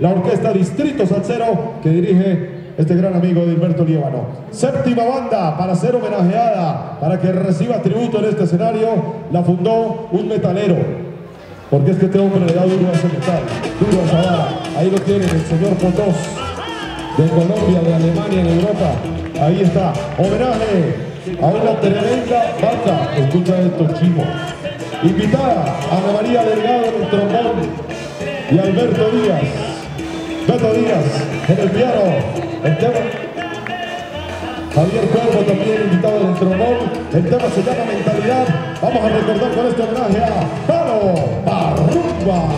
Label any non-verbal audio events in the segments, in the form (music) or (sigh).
la orquesta Distrito Salcero que dirige este gran amigo de Hilberto Líbano. Séptima banda para ser homenajeada, para que reciba tributo en este escenario, la fundó un metalero. Porque es que este hombre le da duro a ese metal. Ahí lo tienen, el señor Potós, de Colombia, de Alemania, en Europa. Ahí está, homenaje a una tremenda banda. Escucha esto, chimo. Invitada a Ana María Delgado en el trombón y Alberto Díaz. Beto Díaz en el piano. El tema. Javier Cuervo también invitado en el trombón. El tema se llama Mentalidad. Vamos a recordar con este homenaje a Palo Barrumba.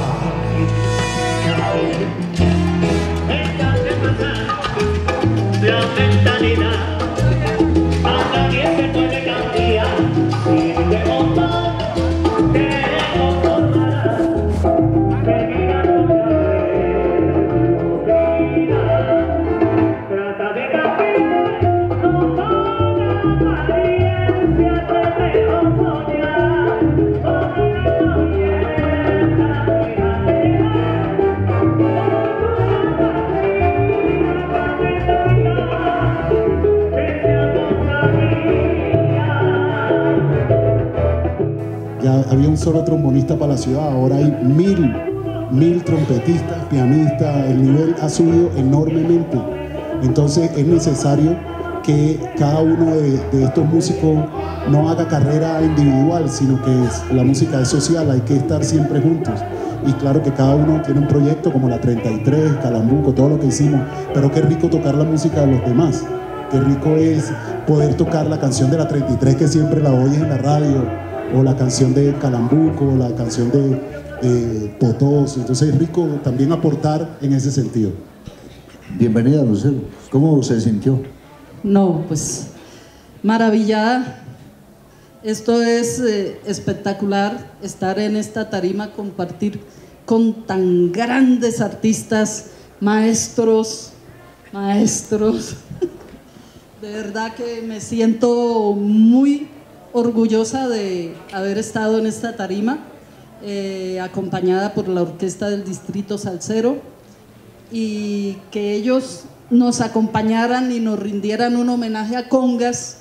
Solo trombonista para la ciudad, ahora hay mil, mil trompetistas, pianistas, el nivel ha subido enormemente. Entonces es necesario que cada uno de, de estos músicos no haga carrera individual, sino que es- la música es social, hay que estar siempre juntos. Y claro que cada uno tiene un proyecto como la 33, Calambuco, todo lo que hicimos, pero qué rico tocar la música de los demás. Qué rico es poder tocar la canción de la 33 que siempre la oyes en la radio, o la canción de Calambuco, o la canción de, de Potós. Entonces es rico también aportar en ese sentido. Bienvenida, Lucero. ¿Cómo se sintió? No, pues maravillada. Esto es eh, espectacular estar en esta tarima, compartir con tan grandes artistas, maestros, maestros. (laughs) De verdad que me siento muy orgullosa de haber estado en esta tarima, eh, acompañada por la Orquesta del Distrito Salcero y que ellos nos acompañaran y nos rindieran un homenaje a Congas,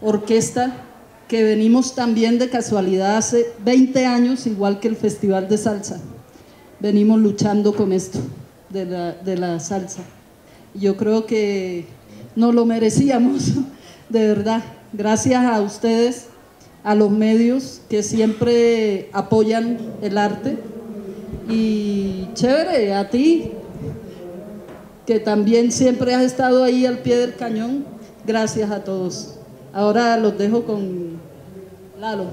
orquesta, que venimos también de casualidad hace 20 años, igual que el Festival de Salsa. Venimos luchando con esto de la, de la salsa. Yo creo que no lo merecíamos, (laughs) de verdad. Gracias a ustedes, a los medios que siempre apoyan el arte. Y chévere, a ti, que también siempre has estado ahí al pie del cañón. Gracias a todos. Ahora los dejo con Lalo.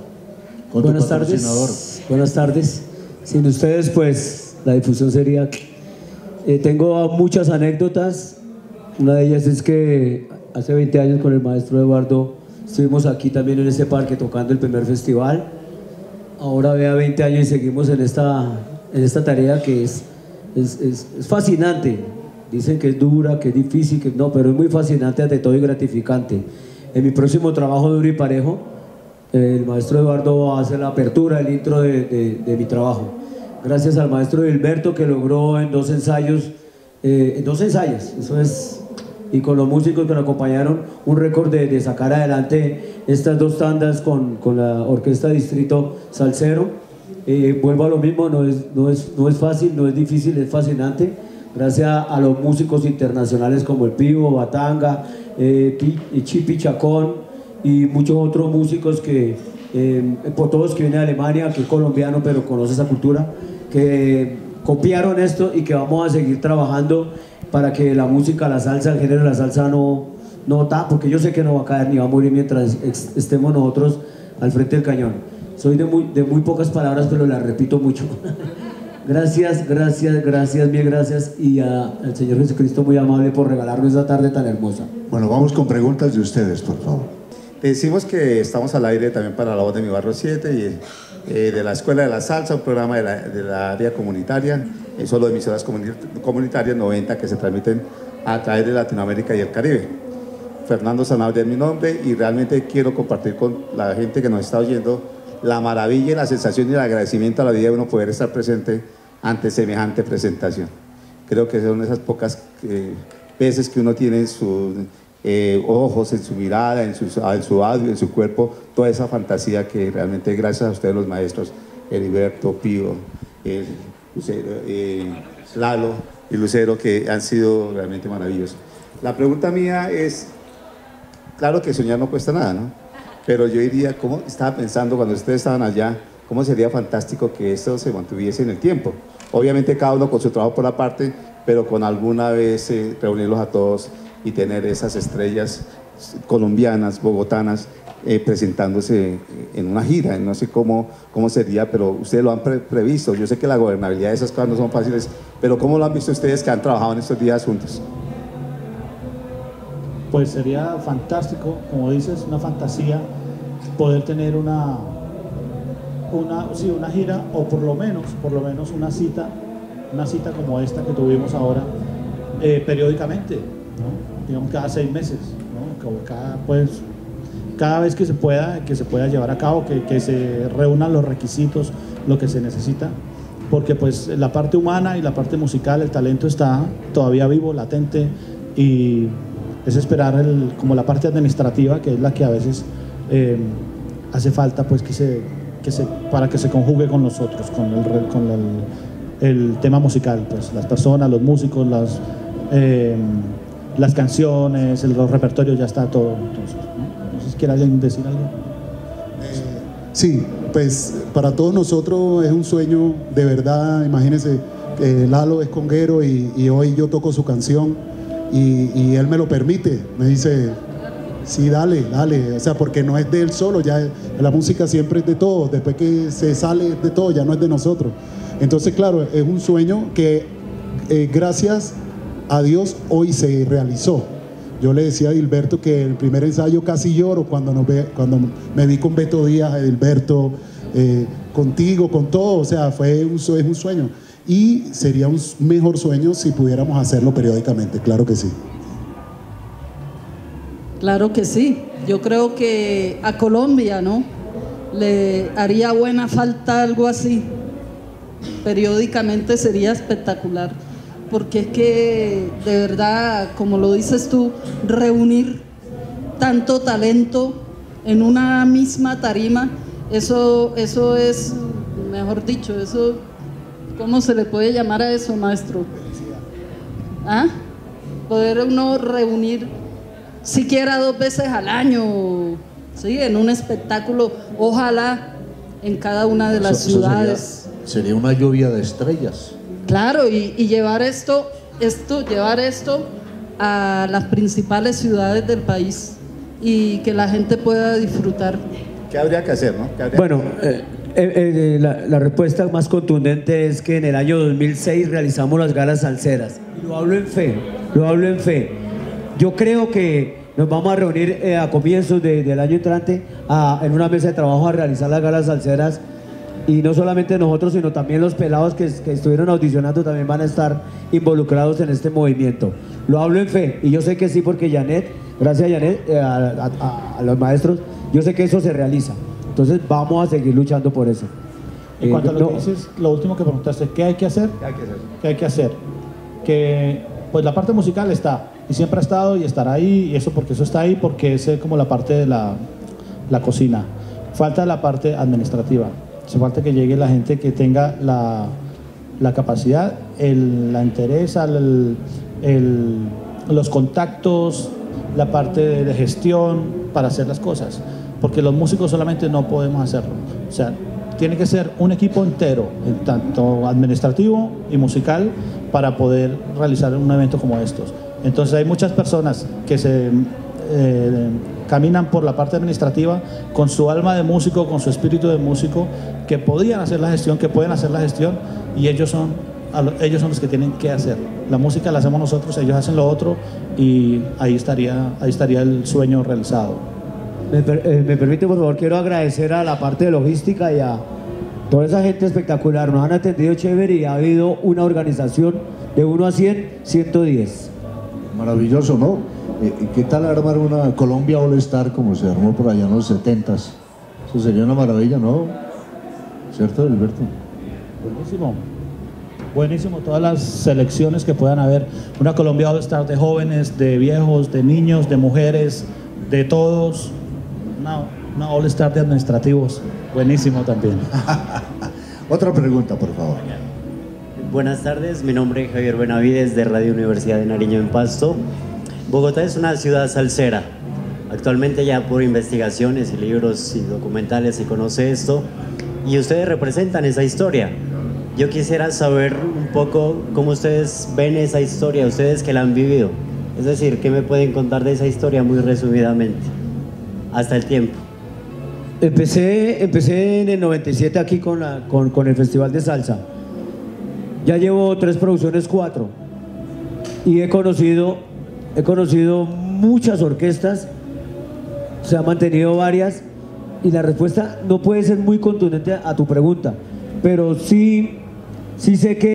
Con Buenas tardes. Buenas tardes. Sin ustedes, pues, la difusión sería... Eh, tengo muchas anécdotas. Una de ellas es que hace 20 años con el maestro Eduardo estuvimos aquí también en este parque tocando el primer festival. Ahora vea 20 años y seguimos en esta, en esta tarea que es, es, es- fascinante. Dicen que es dura, que es difícil, que no, pero es muy fascinante ante todo y gratificante. En mi próximo trabajo duro y parejo, el maestro Eduardo va a hacer la apertura, el intro de, de- de mi trabajo. Gracias al maestro Gilberto que logró en dos ensayos, eh, en dos ensayos, eso es, y con los músicos que lo acompañaron, un récord de, sacar adelante estas dos tandas con, con la Orquesta Distrito Salcero. Eh, vuelvo a lo mismo, no es, no, es, no es fácil, no es difícil, es fascinante. Gracias a los músicos internacionales como el Pivo, Batanga, eh, Pi- Chipi Chacón y muchos otros músicos que, eh, por todos que vienen de Alemania, que es colombiano pero conoce esa cultura, que copiaron esto y que vamos a seguir trabajando para que la música, la salsa, el género de la salsa no, no ta, porque yo sé que no va a caer ni va a morir mientras estemos nosotros al frente del cañón. Soy de muy, de muy pocas palabras, pero las repito mucho. (laughs) Gracias, gracias, gracias, bien gracias y a- al Señor Jesucristo muy amable por regalarnos esta tarde tan hermosa. Bueno, vamos con preguntas de ustedes, por favor. Decimos que estamos al aire también para la voz de mi barrio 7 y eh, de la Escuela de la Salsa, un programa de la, de la área comunitaria, eh, solo de emisoras comuni- comunitarias 90 que se transmiten a través de Latinoamérica y el Caribe. Fernando Sanabria es mi nombre y realmente quiero compartir con la gente que nos está oyendo la maravilla y la sensación y el agradecimiento a la vida de uno poder estar presente ante semejante presentación. Creo que son esas pocas eh, veces que uno tiene en sus eh, ojos, en su mirada, en su, en su audio, en su cuerpo, toda esa fantasía que realmente gracias a ustedes los maestros, Heriberto, Pío, eh, Lucero, eh, Lalo y Lucero, que han sido realmente maravillosos. La pregunta mía es, claro que soñar no cuesta nada, ¿no? Pero yo diría, ¿cómo estaba pensando cuando ustedes estaban allá? ¿Cómo sería fantástico que esto se mantuviese en el tiempo? Obviamente cada uno con su trabajo por aparte, pero con alguna vez eh, reunirlos a todos y tener esas estrellas colombianas, bogotanas, eh, presentándose en una gira. No sé cómo, cómo sería, pero ustedes lo han pre- previsto. Yo sé que la gobernabilidad de esas cosas no son fáciles, pero ¿cómo lo han visto ustedes que han trabajado en estos días juntos? Pues sería fantástico, como dices, una fantasía poder tener una, una, sí, una gira o por lo menos, por lo menos una cita, una cita como esta que tuvimos ahora eh, periódicamente, ¿no? digamos cada seis meses, ¿no? Cada, pues, cada vez que se pueda, que se pueda llevar a cabo, que, que se reúnan los requisitos, lo que se necesita, porque pues la parte humana y la parte musical, el talento está todavía vivo, latente y es esperar el- como la parte administrativa, que es la que a veces eh, hace falta pues que se, que se, para que se conjugue con nosotros, con el, con el, el tema musical, pues las personas, los músicos, las, eh, las canciones, el, los repertorios, ya está todo. Entonces, ¿no? Quiere alguien decir algo. Sí, pues para todos nosotros es un sueño de verdad. Imagínense, eh, Lalo es conguero y, y hoy yo toco su canción y, él me lo permite. Me dice, sí, dale, dale. O sea, porque no es de él solo, ya la música siempre es de todos. Después que se sale de todo, ya no es de nosotros. Entonces, claro, es un sueño que eh, gracias Dios hoy se realizó. Yo le decía a Dilberto que el primer ensayo casi lloro cuando, cuando me vi con Beto Díaz, Dilberto, eh, contigo, con todo. O sea, fue un, es un sueño. Y sería un mejor sueño si pudiéramos hacerlo periódicamente, claro que sí. Claro que sí. Yo creo que a Colombia, ¿no? Le haría buena falta algo así. Periódicamente sería espectacular. Porque es que, de verdad, como lo dices tú, reunir tanto talento en una misma tarima, eso, eso es, mejor dicho, eso, ¿cómo se le puede llamar a eso, maestro? ¿Ah? Poder uno reunir siquiera dos veces al año, ¿sí? En un espectáculo, ojalá en cada una de las Eso- eso ciudades. Sería, sería una lluvia de estrellas. Claro, y, y llevar esto, esto, llevar esto a las principales ciudades del país y que la gente pueda disfrutar. ¿Qué habría que hacer, no? ¿Qué habría Bueno, eh, eh, eh, la, la respuesta más contundente es que en el año 2006 realizamos las galas salseras. Lo hablo en fe, lo hablo en fe. Yo creo que nos vamos a reunir eh, a comienzos de- del año entrante a- en una mesa de trabajo a realizar las galas salseras. Y no solamente nosotros, sino también los pelados que, que estuvieron audicionando también van a estar involucrados en este movimiento. Lo hablo en fe y yo sé que sí porque Janet, gracias a Janet, eh, a, a- a- a los maestros, yo sé que eso se realiza. Entonces vamos a seguir luchando por eso. En Eh, cuanto a lo no- que dices, lo último que preguntaste, ¿qué hay que hacer? ¿Qué hay que hacer? ¿Qué hay que hacer? Que pues la parte musical está y siempre ha estado y estará ahí y eso porque eso está ahí porque es eh, como la parte de la, la cocina. Falta la parte administrativa. Hace falta que llegue la gente que tenga la, la capacidad, el, la interés, el, los contactos, la parte de, de gestión para hacer las cosas. Porque los músicos solamente no podemos hacerlo. O sea, tiene que ser un equipo entero, en tanto administrativo y musical, para poder realizar un evento como estos. Entonces hay muchas personas que se eh, caminan por la parte administrativa con su alma de músico, con su espíritu de músico, que podían hacer la gestión, que pueden hacer la gestión, y ellos son, ellos son los que tienen que hacer. La música la hacemos nosotros, ellos hacen lo otro, y ahí estaría, ahí estaría el sueño realizado. Me, per- eh, me permite, por favor, quiero agradecer a la parte de logística y a toda esa gente espectacular. Nos han atendido chévere y ha habido una organización de 1 a 100, 110. Maravilloso, ¿no? Eh, ¿y ¿Qué tal armar una Colombia All Star como se armó por allá en los 70s? Eso sería una maravilla, ¿no? ¿Cierto, Alberto? Buenísimo. Buenísimo, todas las selecciones que puedan haber. Una Colombia All Star de jóvenes, de viejos, de niños, de mujeres, de todos. Una, una All Star de administrativos. Buenísimo también. (laughs) Otra pregunta, por favor. Buenas tardes, mi nombre es Javier Benavides de Radio Universidad de Nariño en Pasto. Bogotá es una ciudad salsera. Actualmente ya por investigaciones y libros y documentales se conoce esto y ustedes representan esa historia. Yo quisiera saber un poco cómo ustedes ven esa historia, ustedes que la han vivido. Es decir, ¿qué me pueden contar de esa historia muy resumidamente? Hasta el tiempo. Empecé, empecé en el 97 aquí con, la, con, con el Festival de Salsa. Ya llevo tres producciones, cuatro. Y he conocido, he conocido muchas orquestas, se han mantenido varias, y la respuesta no puede ser muy contundente a tu pregunta, pero sí, sí sé que